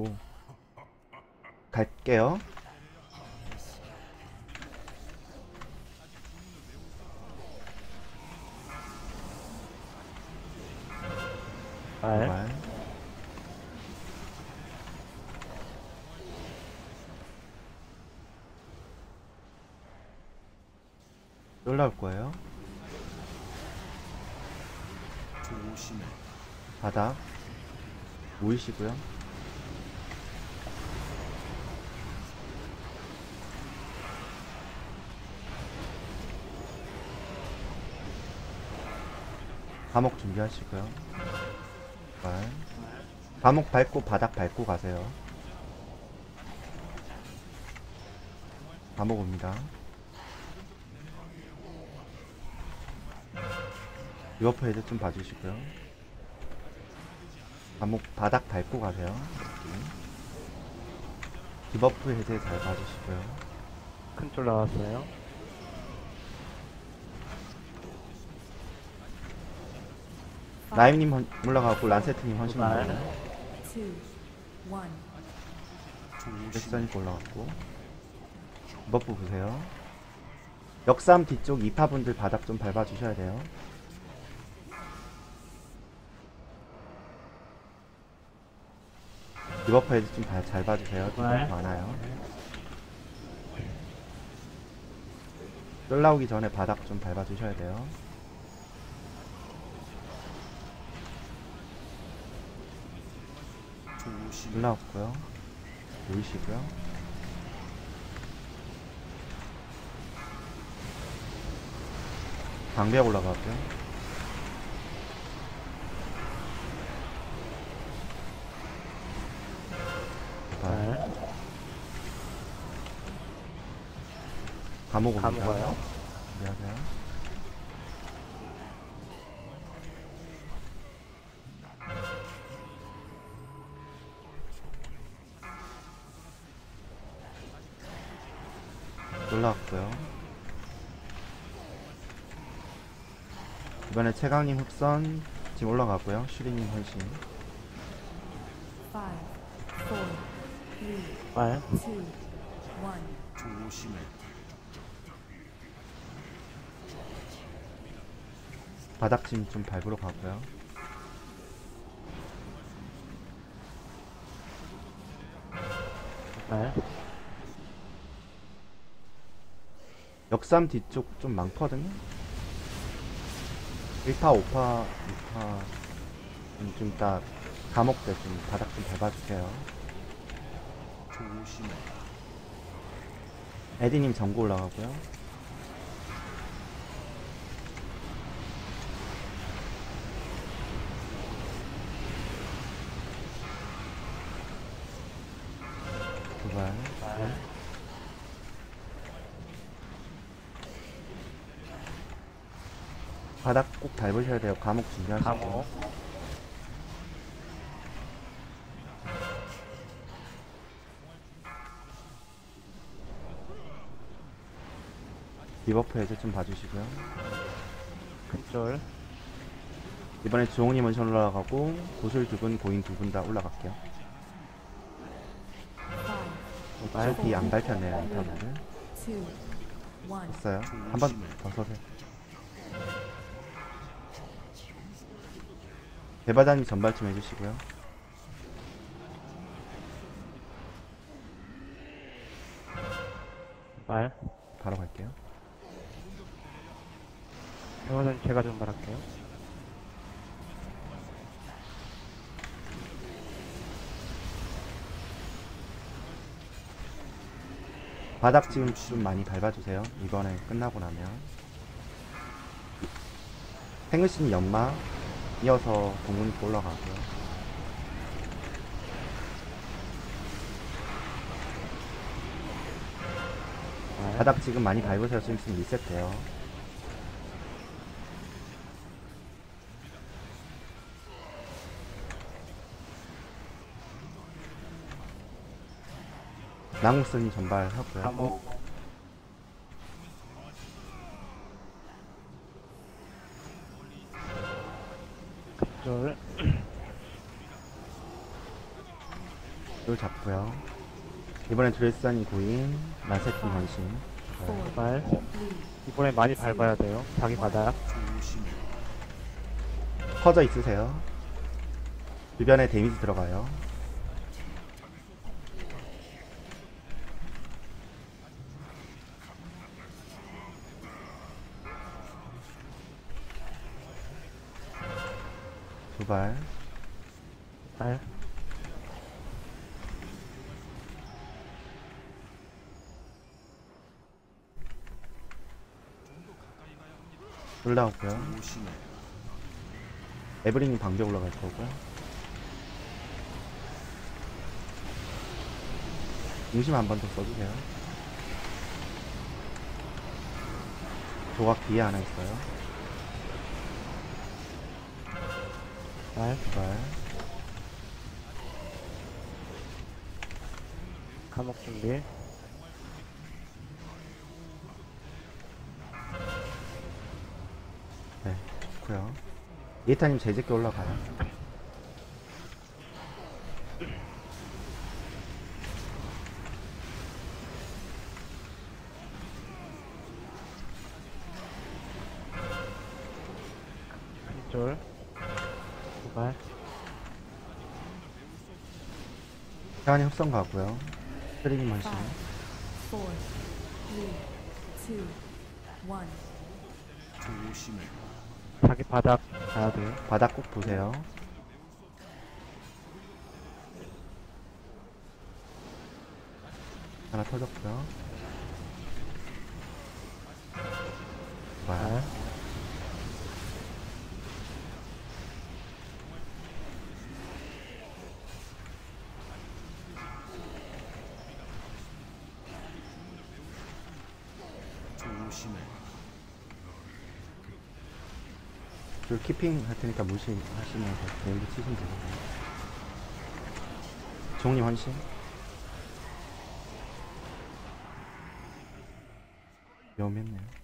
마시고 갈게요. 알. 말. 올라올 거예요. 바닥 모이시고요. 감옥 준비하시고요. 발. 감옥 밟고 바닥 밟고 가세요. 감옥 옵니다. 리버프 헤드 좀 봐주시고요. 감옥 바닥 밟고 가세요. 디버프 헤드 잘 봐주시고요. 큰 쫄 나왔어요. 나임님 헌- 올라가고 란세트님 헌신 발. 올라가요. two, one. 백선이 올라갔고 디버프 보세요. 역삼 뒤쪽 이파분들 바닥 좀 밟아주셔야 돼요. 디버프 헤드 좀잘 봐주세요. 디버프 발. 많아요. 쫄 나오기 전에 바닥 좀 밟아주셔야 돼요. 올라왔고요. 보이시고요. 방벽 알. 감옥 옵니다. 감옥 와요. 안녕하세요. 올라왔고요. 이번에 최강님 흡선 지금 올라가고요. 슈리님 two, one. 바닥 지금 좀 밟으러 가고요. 알. 역삼 뒤쪽 좀 많거든요. 1파, 5파, 6파 좀 이따 감옥 때좀 바닥 좀 밟아주세요. 에디님 전고 올라가고요. 두발 바닥 꼭 밟으셔야 돼요. 감옥 준비하시고. 감옥. debuff 해제 좀 봐주시고요. 큰 쫄. 이번에 주홍님 헌신 올라가고 고술 두 분, 고인 두 분 다 올라갈게요. 저기 안 two, one. 됐어요. 한 번 더 서세요. 대바다님 전발 좀 해주시고요. 알. 바로 갈게요. 이거는 제가 좀 말할게요. 바닥 지금 좀 많이 밟아주세요. 이번에 끝나고 나면. 생으신 연마 이어서 동문이 올라가고요. 알. 바닥 지금 많이 밟으세요. 좀 있으면 리셋돼요. 나무선이 전발하고요. 쫄. 롤 잡고요. 이번엔 드레스한 구인, 마세팅 변신. 도발. three, 이번에 많이 밟아야 돼요. 자기 바닥. 퍼져 있으세요. 주변에 데미지 들어가요. 두발 발. 올라오고요. 에브리님 방벽 올라갈 거고. 중심 한 번 더 써주세요. 조각 뒤에 하나 있어요. 발. 두발 감옥 준비. 네, 좋고요. 예타님 제재께 올라가요. 큰쫄. 도발. 태환이 협성 가고요. 트리밍 four, three, two, one. 자기 바닥 가야 돼요. 바닥 꼭 보세요. 하나 터졌고요. 발 발. 줄 키핑 할 테니까 무시하시면서 내일도 치시면 되거든요. 종님 환신. 위험했네요.